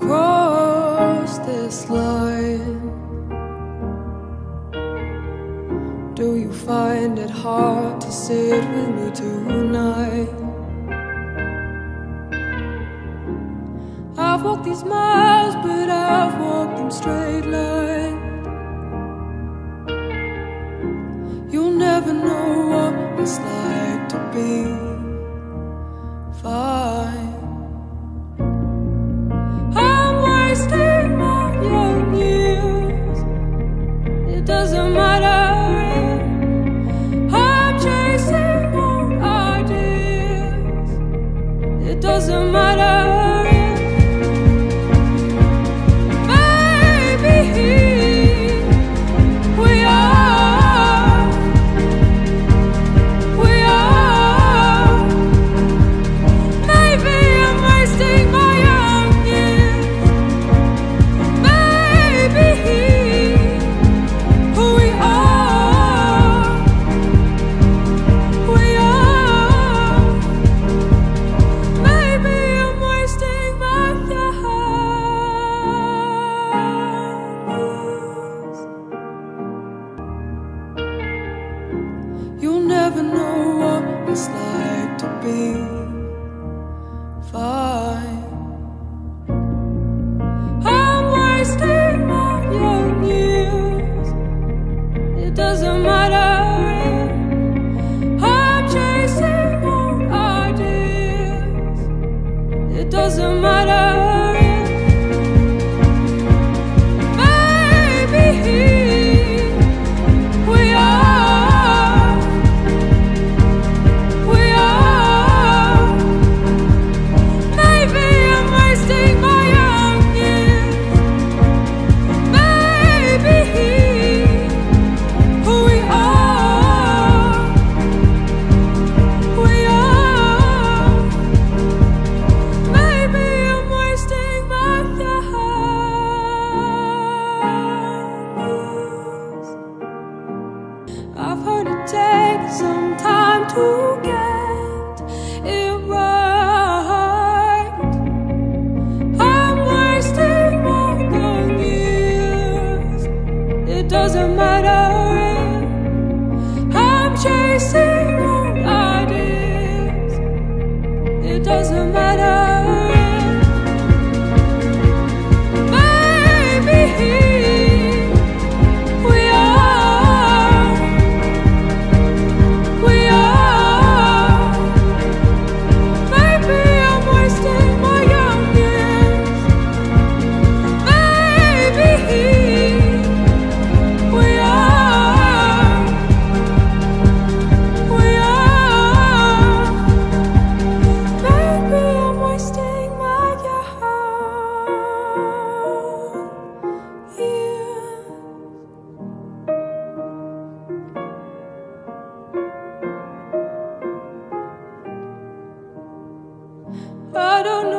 cross this line? Do you find it hard to sit with me tonight? I've walked these miles, but I've walked them straight line. You'll never know what it's like to be. never know what it's like to be. some time together. I don't